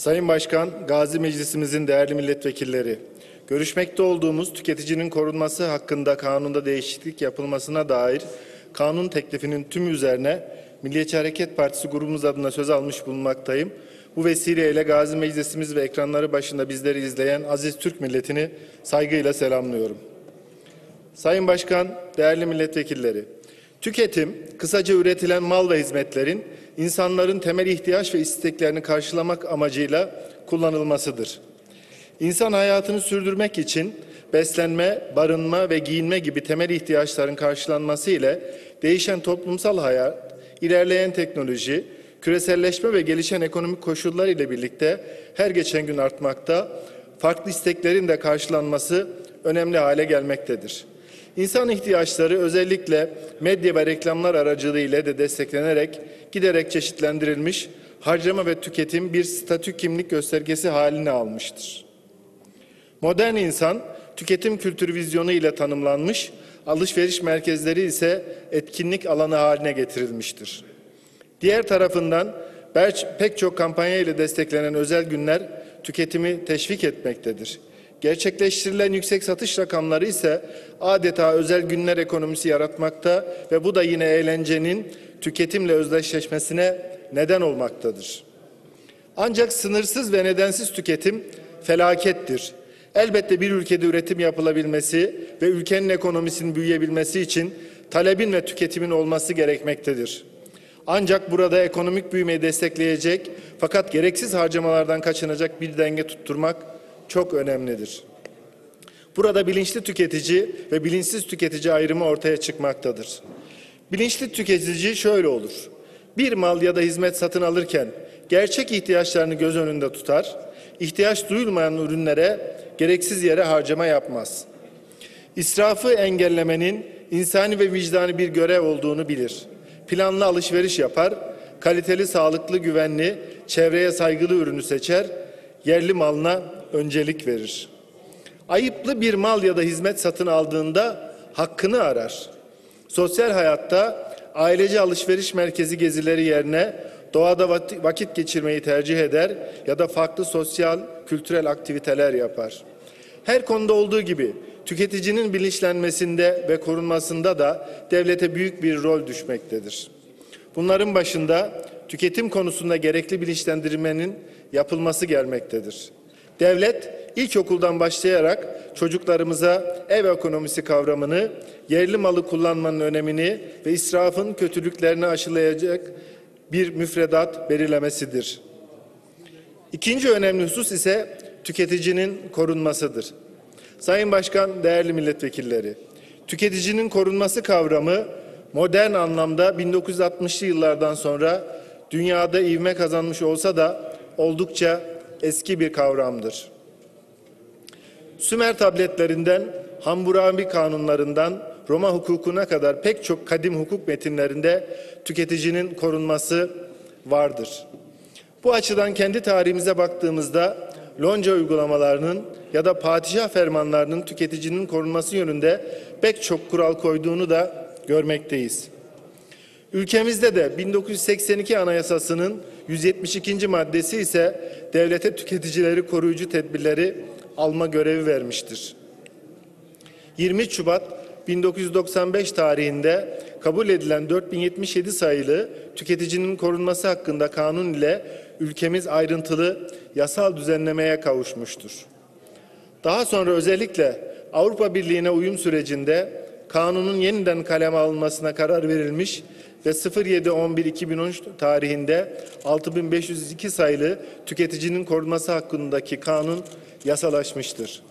Sayın Başkan, Gazi Meclisimizin değerli milletvekilleri, görüşmekte olduğumuz tüketicinin korunması hakkında kanunda değişiklik yapılmasına dair kanun teklifinin tümü üzerine Milliyetçi Hareket Partisi grubumuz adına söz almış bulunmaktayım. Bu vesileyle Gazi Meclisimiz ve ekranları başında bizleri izleyen aziz Türk milletini saygıyla selamlıyorum. Sayın Başkan, değerli milletvekilleri, tüketim, kısaca üretilen mal ve hizmetlerin insanların temel ihtiyaç ve isteklerini karşılamak amacıyla kullanılmasıdır. İnsan hayatını sürdürmek için beslenme, barınma ve giyinme gibi temel ihtiyaçların karşılanması ile değişen toplumsal hayat, ilerleyen teknoloji, küreselleşme ve gelişen ekonomik koşullar ile birlikte her geçen gün artmakta, farklı isteklerin de karşılanması önemli hale gelmektedir. İnsan ihtiyaçları özellikle medya ve reklamlar aracılığıyla de desteklenerek giderek çeşitlendirilmiş, harcama ve tüketim bir statü kimlik göstergesi haline almıştır. Modern insan tüketim kültürü vizyonu ile tanımlanmış, alışveriş merkezleri ise etkinlik alanı haline getirilmiştir. Diğer tarafından pek çok kampanya ile desteklenen özel günler tüketimi teşvik etmektedir. Gerçekleştirilen yüksek satış rakamları ise adeta özel günler ekonomisi yaratmakta ve bu da yine eğlencenin tüketimle özdeşleşmesine neden olmaktadır. Ancak sınırsız ve nedensiz tüketim felakettir. Elbette bir ülkede üretim yapılabilmesi ve ülkenin ekonomisinin büyüyebilmesi için talebin ve tüketimin olması gerekmektedir. Ancak burada ekonomik büyümeyi destekleyecek fakat gereksiz harcamalardan kaçınacak bir denge tutturmak çok önemlidir. Burada bilinçli tüketici ve bilinçsiz tüketici ayrımı ortaya çıkmaktadır. Bilinçli tüketici şöyle olur. Bir mal ya da hizmet satın alırken gerçek ihtiyaçlarını göz önünde tutar, ihtiyaç duyulmayan ürünlere gereksiz yere harcama yapmaz. İsrafı engellemenin insani ve vicdani bir görev olduğunu bilir. Planlı alışveriş yapar, kaliteli, sağlıklı, güvenli, çevreye saygılı ürünü seçer, yerli malına öncelik verir. Ayıplı bir mal ya da hizmet satın aldığında hakkını arar. Sosyal hayatta ailece alışveriş merkezi gezileri yerine doğada vakit geçirmeyi tercih eder ya da farklı sosyal, kültürel aktiviteler yapar. Her konuda olduğu gibi tüketicinin bilinçlenmesinde ve korunmasında da devlete büyük bir rol düşmektedir. Bunların başında tüketim konusunda gerekli bilinçlendirmenin yapılması gelmektedir. Devlet ilkokuldan başlayarak çocuklarımıza ev ekonomisi kavramını, yerli malı kullanmanın önemini ve israfın kötülüklerini aşılayacak bir müfredat belirlemesidir. İkinci önemli husus ise tüketicinin korunmasıdır. Sayın Başkan, değerli milletvekilleri, tüketicinin korunması kavramı modern anlamda 1960'lı yıllardan sonra dünyada ivme kazanmış olsa da oldukça eski bir kavramdır. Sümer tabletlerinden, Hammurabi kanunlarından, Roma hukukuna kadar pek çok kadim hukuk metinlerinde tüketicinin korunması vardır. Bu açıdan kendi tarihimize baktığımızda lonca uygulamalarının ya da padişah fermanlarının tüketicinin korunması yönünde pek çok kural koyduğunu da görmekteyiz. Ülkemizde de 1982 Anayasası'nın 172. maddesi ise devlete tüketicileri koruyucu tedbirleri alma görevi vermiştir. 20 Şubat 1995 tarihinde kabul edilen 4077 sayılı tüketicinin korunması hakkında kanun ile ülkemiz ayrıntılı yasal düzenlemeye kavuşmuştur. Daha sonra özellikle Avrupa Birliği'ne uyum sürecinde kanunun yeniden kaleme alınmasına karar verilmiş ve 07.11.2013 tarihinde 6502 sayılı tüketicinin korunması hakkındaki kanun yasalaşmıştır.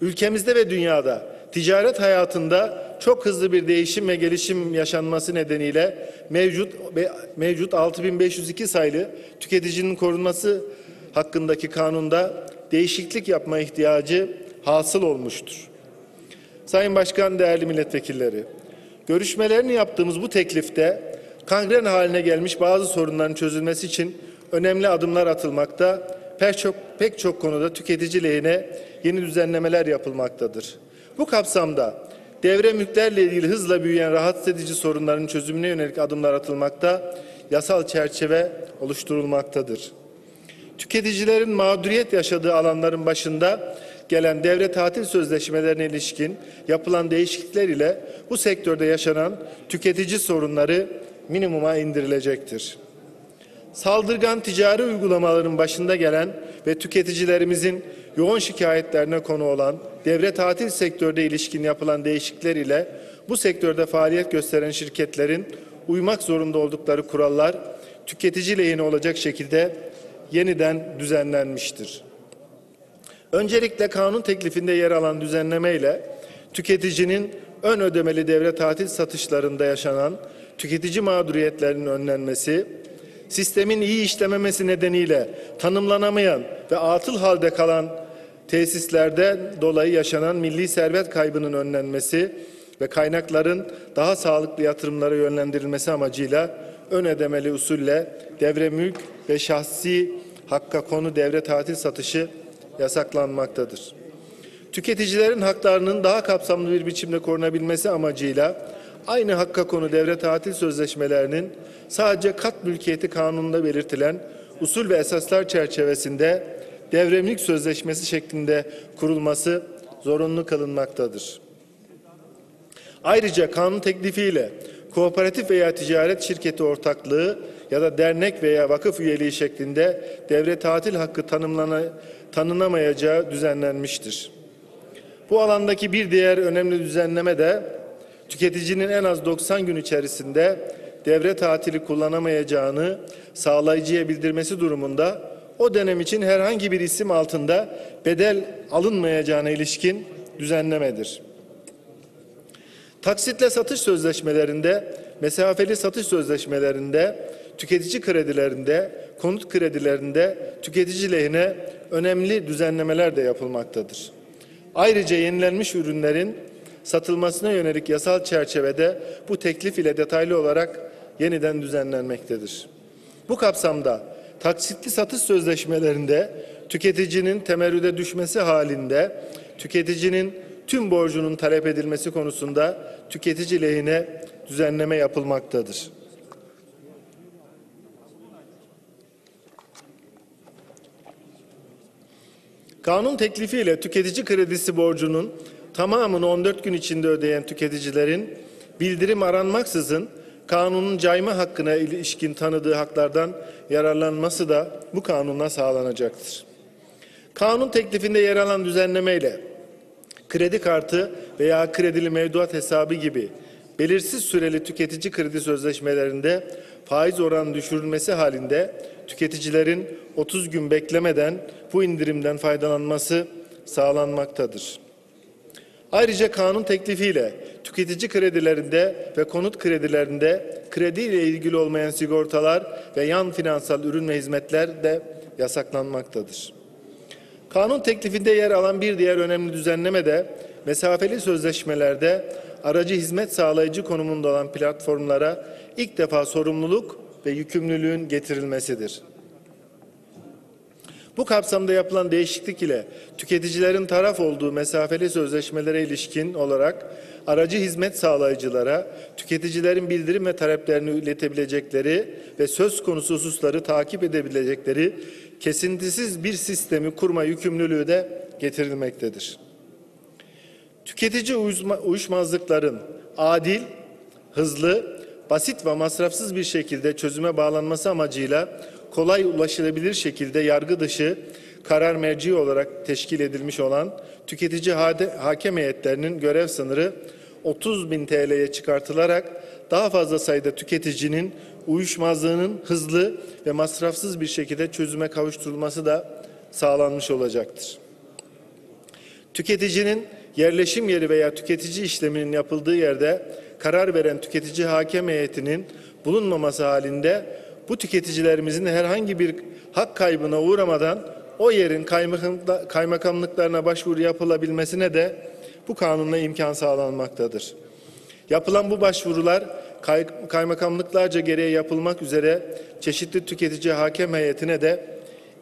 Ülkemizde ve dünyada ticaret hayatında çok hızlı bir değişim ve gelişim yaşanması nedeniyle mevcut mevcut 6502 sayılı tüketicinin korunması hakkındaki kanunda değişiklik yapma ihtiyacı hasıl olmuştur. Sayın Başkan, değerli milletvekilleri, görüşmelerini yaptığımız bu teklifte kangren haline gelmiş bazı sorunların çözülmesi için önemli adımlar atılmakta, pek çok, pek çok konuda tüketici lehine yeni düzenlemeler yapılmaktadır. Bu kapsamda devre mülklerle ilgili hızla büyüyen rahatsız edici sorunların çözümüne yönelik adımlar atılmakta, yasal çerçeve oluşturulmaktadır. Tüketicilerin mağduriyet yaşadığı alanların başında gelen devre tatil sözleşmelerine ilişkin yapılan değişiklikler ile bu sektörde yaşanan tüketici sorunları minimuma indirilecektir. Saldırgan ticari uygulamaların başında gelen ve tüketicilerimizin yoğun şikayetlerine konu olan devre tatil sektörde ilişkin yapılan değişiklikler ile bu sektörde faaliyet gösteren şirketlerin uymak zorunda oldukları kurallar tüketici lehine olacak şekilde yeniden düzenlenmiştir. Öncelikle kanun teklifinde yer alan düzenleme ile tüketicinin ön ödemeli devre tatil satışlarında yaşanan tüketici mağduriyetlerinin önlenmesi, sistemin iyi işlememesi nedeniyle tanımlanamayan ve atıl halde kalan tesislerde dolayı yaşanan milli servet kaybının önlenmesi ve kaynakların daha sağlıklı yatırımlara yönlendirilmesi amacıyla ön ödemeli usulle devre mülk ve şahsi hakka konu devre tatil satışı yasaklanmaktadır. Tüketicilerin haklarının daha kapsamlı bir biçimde korunabilmesi amacıyla aynı hakka konu devre tatil sözleşmelerinin sadece kat mülkiyeti kanununda belirtilen usul ve esaslar çerçevesinde devre mülk sözleşmesi şeklinde kurulması zorunlu kılınmaktadır. Ayrıca kanun teklifiyle kooperatif veya ticaret şirketi ortaklığı ya da dernek veya vakıf üyeliği şeklinde devre tatil hakkı tanınamayacağı düzenlenmiştir. Bu alandaki bir diğer önemli düzenleme de tüketicinin en az 90 gün içerisinde devre tatili kullanamayacağını sağlayıcıya bildirmesi durumunda o dönem için herhangi bir isim altında bedel alınmayacağına ilişkin düzenlemedir. Taksitle satış sözleşmelerinde, mesafeli satış sözleşmelerinde, tüketici kredilerinde, konut kredilerinde tüketici lehine önemli düzenlemeler de yapılmaktadır. Ayrıca yenilenmiş ürünlerin satılmasına yönelik yasal çerçevede bu teklif ile detaylı olarak yeniden düzenlenmektedir. Bu kapsamda taksitli satış sözleşmelerinde tüketicinin temerrüde düşmesi halinde tüketicinin tüm borcunun talep edilmesi konusunda tüketici lehine düzenleme yapılmaktadır. Kanun teklifiyle tüketici kredisi borcunun tamamını 14 gün içinde ödeyen tüketicilerin bildirim aranmaksızın kanunun cayma hakkına ilişkin tanıdığı haklardan yararlanması da bu kanunla sağlanacaktır. Kanun teklifinde yer alan düzenlemeyle kredi kartı veya kredili mevduat hesabı gibi belirsiz süreli tüketici kredi sözleşmelerinde faiz oranı düşürülmesi halinde tüketicilerin 30 gün beklemeden bu indirimden faydalanması sağlanmaktadır. Ayrıca kanun teklifiyle tüketici kredilerinde ve konut kredilerinde kredi ile ilgili olmayan sigortalar ve yan finansal ürün ve hizmetler de yasaklanmaktadır. Kanun teklifinde yer alan bir diğer önemli düzenleme de mesafeli sözleşmelerde aracı hizmet sağlayıcı konumunda olan platformlara ilk defa sorumluluk ve yükümlülüğün getirilmesidir. Bu kapsamda yapılan değişiklik ile tüketicilerin taraf olduğu mesafeli sözleşmelere ilişkin olarak aracı hizmet sağlayıcılara tüketicilerin bildirim ve taleplerini iletebilecekleri ve söz konusu hususları takip edebilecekleri kesintisiz bir sistemi kurma yükümlülüğü de getirilmektedir. Tüketici uyuşmazlıkların adil, hızlı, basit ve masrafsız bir şekilde çözüme bağlanması amacıyla kolay ulaşılabilir şekilde yargı dışı karar merci olarak teşkil edilmiş olan tüketici hakem heyetlerinin görev sınırı 30 bin TL'ye çıkartılarak daha fazla sayıda tüketicinin uyuşmazlığının hızlı ve masrafsız bir şekilde çözüme kavuşturulması da sağlanmış olacaktır. Tüketicinin yerleşim yeri veya tüketici işleminin yapıldığı yerde karar veren tüketici hakem heyetinin bulunmaması halinde bu tüketicilerimizin herhangi bir hak kaybına uğramadan o yerin kaymakamlıklarına başvuru yapılabilmesine de bu kanunla imkan sağlanmaktadır. Yapılan bu başvurular kay, kaymakamlıklarca gereği yapılmak üzere çeşitli tüketici hakem heyetine de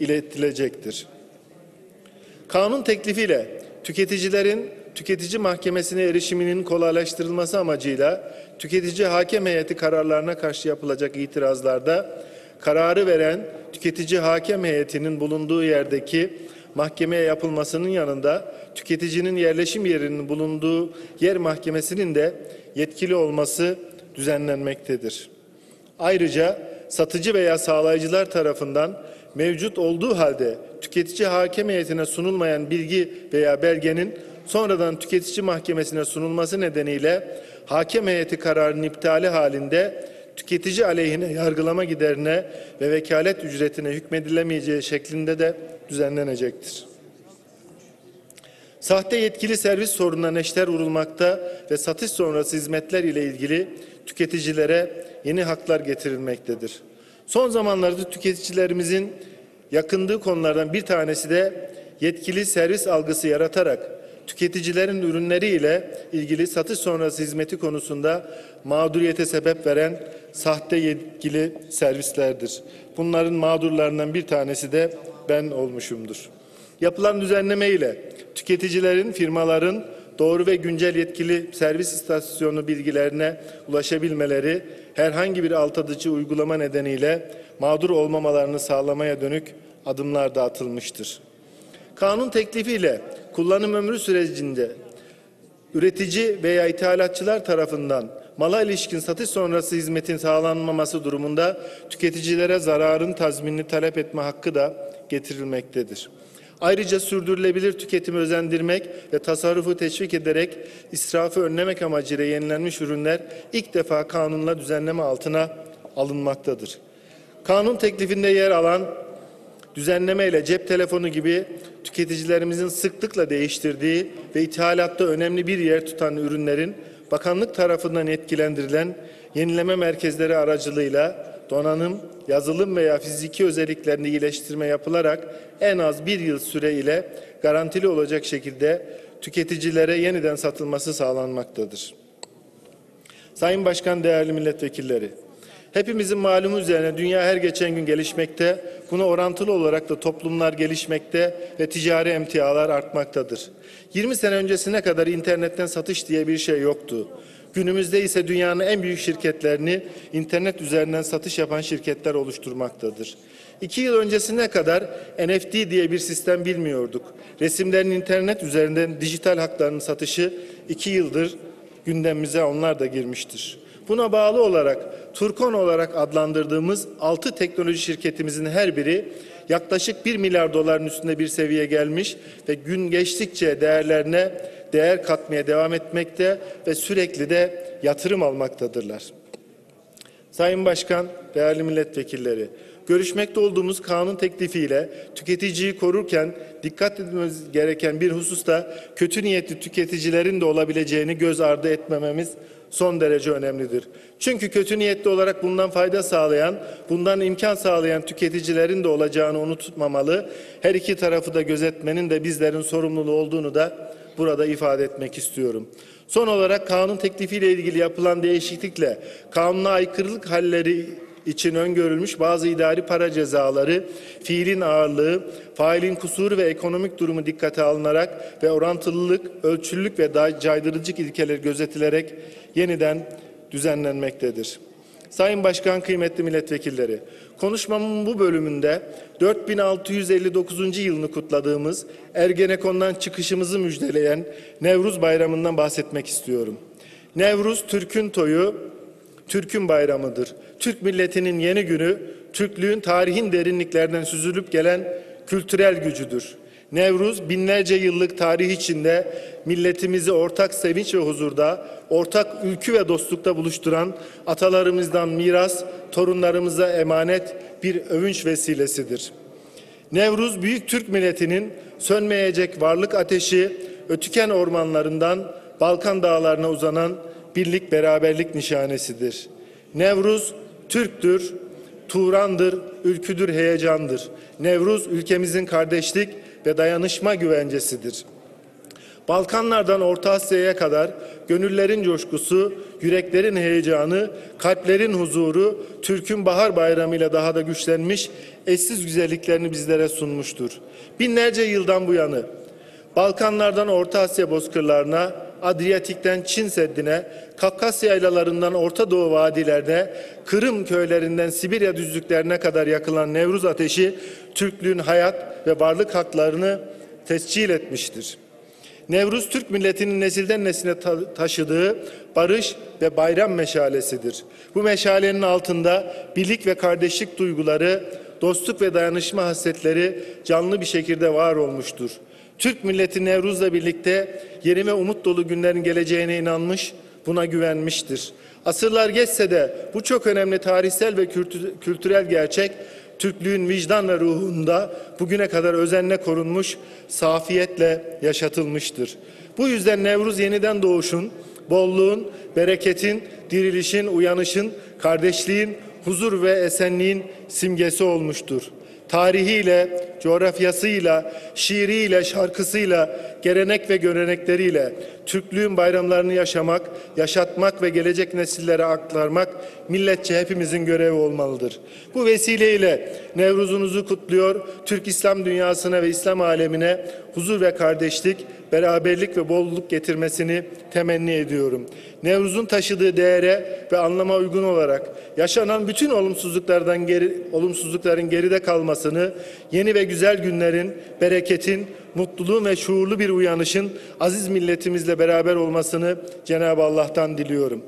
iletilecektir. Kanun teklifiyle tüketicilerin tüketici mahkemesine erişiminin kolaylaştırılması amacıyla tüketici hakem heyeti kararlarına karşı yapılacak itirazlarda kararı veren tüketici hakem heyetinin bulunduğu yerdeki mahkemeye yapılmasının yanında tüketicinin yerleşim yerinin bulunduğu yer mahkemesinin de yetkili olması düzenlenmektedir. Ayrıca satıcı veya sağlayıcılar tarafından mevcut olduğu halde tüketici hakem heyetine sunulmayan bilgi veya belgenin sonradan tüketici mahkemesine sunulması nedeniyle hakem heyeti kararının iptali halinde tüketici aleyhine yargılama giderine ve vekalet ücretine hükmedilemeyeceği şeklinde de düzenlenecektir. Sahte yetkili servis sorununa neşter vurulmakta ve satış sonrası hizmetler ile ilgili tüketicilere yeni haklar getirilmektedir. Son zamanlarda tüketicilerimizin yakındığı konulardan bir tanesi de yetkili servis algısı yaratarak tüketicilerin ürünleriyle ilgili satış sonrası hizmeti konusunda mağduriyete sebep veren sahte yetkili servislerdir. Bunların mağdurlarından bir tanesi de ben olmuşumdur. Yapılan düzenleme ile tüketicilerin, firmaların doğru ve güncel yetkili servis istasyonu bilgilerine ulaşabilmeleri herhangi bir altadıcı uygulama nedeniyle mağdur olmamalarını sağlamaya dönük adımlar da atılmıştır. Kanun teklifiyle kullanım ömrü sürecinde üretici veya ithalatçılar tarafından mala ilişkin satış sonrası hizmetin sağlanmaması durumunda tüketicilere zararın tazminini talep etme hakkı da getirilmektedir. Ayrıca sürdürülebilir tüketimi özendirmek ve tasarrufu teşvik ederek israfı önlemek amacıyla yenilenmiş ürünler ilk defa kanunla düzenleme altına alınmaktadır. Kanun teklifinde yer alan düzenleme ile cep telefonu gibi tüketicilerimizin sıklıkla değiştirdiği ve ithalatta önemli bir yer tutan ürünlerin bakanlık tarafından etkilendirilen yenileme merkezleri aracılığıyla donanım, yazılım veya fiziki özelliklerini iyileştirme yapılarak en az bir yıl süre ile garantili olacak şekilde tüketicilere yeniden satılması sağlanmaktadır. Sayın Başkan, değerli milletvekilleri, hepimizin malumu üzerine dünya her geçen gün gelişmekte, buna orantılı olarak da toplumlar gelişmekte ve ticari emtialar artmaktadır. 20 sene öncesine kadar internetten satış diye bir şey yoktu. Günümüzde ise dünyanın en büyük şirketlerini internet üzerinden satış yapan şirketler oluşturmaktadır. İki yıl öncesine kadar NFT diye bir sistem bilmiyorduk. Resimlerin internet üzerinden dijital haklarının satışı iki yıldır gündemimize onlar da girmiştir. Buna bağlı olarak Turkon olarak adlandırdığımız 6 teknoloji şirketimizin her biri yaklaşık 1 milyar doların üstünde bir seviye gelmiş ve gün geçtikçe değerlerine değer katmaya devam etmekte ve sürekli de yatırım almaktadırlar. Sayın Başkan, değerli milletvekilleri, görüşmekte olduğumuz kanun teklifiyle tüketiciyi korurken dikkat etmemiz gereken bir hususta kötü niyetli tüketicilerin de olabileceğini göz ardı etmememiz son derece önemlidir. Çünkü kötü niyetli olarak bundan fayda sağlayan, bundan imkan sağlayan tüketicilerin de olacağını unutmamalı. Her iki tarafı da gözetmenin de bizlerin sorumluluğu olduğunu da burada ifade etmek istiyorum. Son olarak kanun teklifiyle ilgili yapılan değişiklikle kanuna aykırılık halleri için öngörülmüş bazı idari para cezaları, fiilin ağırlığı, failin kusuru ve ekonomik durumu dikkate alınarak ve orantılılık, ölçülülük ve caydırıcılık ilkeleri gözetilerek yeniden düzenlenmektedir. Sayın Başkan, kıymetli milletvekilleri, konuşmamın bu bölümünde 4659. yılını kutladığımız Ergenekon'dan çıkışımızı müjdeleyen Nevruz Bayramı'ndan bahsetmek istiyorum. Nevruz, Türk'ün toyu, Türk'ün bayramıdır. Türk milletinin yeni günü, Türklüğün tarihin derinliklerden süzülüp gelen kültürel gücüdür. Nevruz binlerce yıllık tarih içinde milletimizi ortak sevinç ve huzurda, ortak ülkü ve dostlukta buluşturan atalarımızdan miras, torunlarımıza emanet bir övünç vesilesidir. Nevruz büyük Türk milletinin sönmeyecek varlık ateşi, ötüken ormanlarından Balkan dağlarına uzanan birlik beraberlik nişanesidir. Nevruz Türktür, Turan'dır, ülküdür, heyecandır. Nevruz ülkemizin kardeşlik ve dayanışma güvencesidir. Balkanlardan Orta Asya'ya kadar gönüllerin coşkusu, yüreklerin heyecanı, kalplerin huzuru Türk'ün bahar bayramıyla daha da güçlenmiş, eşsiz güzelliklerini bizlere sunmuştur. Binlerce yıldan bu yanı Balkanlardan Orta Asya bozkırlarına, Adriyatik'ten Çin Seddi'ne, Kafkasya yaylalarından Orta Doğu vadilerde, Kırım köylerinden Sibirya düzlüklerine kadar yakılan Nevruz ateşi, Türklüğün hayat ve varlık haklarını tescil etmiştir. Nevruz Türk milletinin nesilden nesile ta- taşıdığı barış ve bayram meşalesidir. Bu meşalenin altında birlik ve kardeşlik duyguları, dostluk ve dayanışma hasretleri canlı bir şekilde var olmuştur. Türk milleti Nevruz'la birlikte yeni ve umut dolu günlerin geleceğine inanmış, buna güvenmiştir. Asırlar geçse de bu çok önemli tarihsel ve kültü- kültürel gerçek Türklüğün vicdan ve ruhunda bugüne kadar özenle korunmuş, safiyetle yaşatılmıştır. Bu yüzden Nevruz yeniden doğuşun, bolluğun, bereketin, dirilişin, uyanışın, kardeşliğin, huzur ve esenliğin simgesi olmuştur. Tarihiyle, coğrafyasıyla, şiiriyle, şarkısıyla, gelenek ve görenekleriyle Türklüğün bayramlarını yaşamak, yaşatmak ve gelecek nesillere aktarmak milletçe hepimizin görevi olmalıdır. Bu vesileyle Nevruz'unuzu kutluyor, Türk İslam dünyasına ve İslam alemine huzur ve kardeşlik, beraberlik ve bolluk getirmesini temenni ediyorum. Nevruz'un taşıdığı değere ve anlama uygun olarak yaşanan bütün olumsuzluklardan geri, olumsuzlukların geride kalmasını, yeni ve güzel günlerin, bereketin, mutluluğun ve şuurlu bir uyanışın aziz milletimizle beraber olmasını Cenab-ı Allah'tan diliyorum.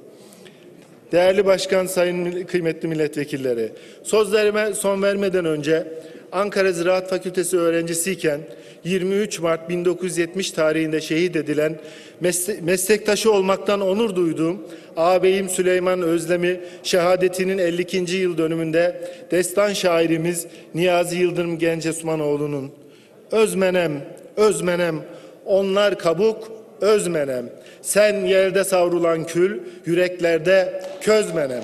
Değerli Başkan, sayın kıymetli milletvekilleri, sözlerime son vermeden önce Ankara Ziraat Fakültesi öğrencisiyken 23 Mart 1970 tarihinde şehit edilen mesle- meslektaşı olmaktan onur duyduğum ağabeyim Süleyman Özlem'i şehadetinin 52. yıl dönümünde destan şairimiz Niyazi Yıldırım Genç Osmanoğlu'nun Özmenem, özmenem, onlar kabuk, özmenem. Sen yerde savrulan kül, yüreklerde közmenem.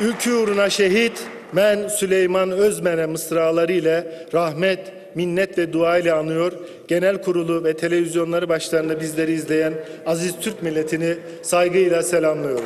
Ülkü uğruna şehit, men Süleyman Özmen'e mısraları ile rahmet, minnet ve dua ile anıyor. Genel kurulu ve televizyonları başlarında bizleri izleyen aziz Türk milletini saygıyla selamlıyorum.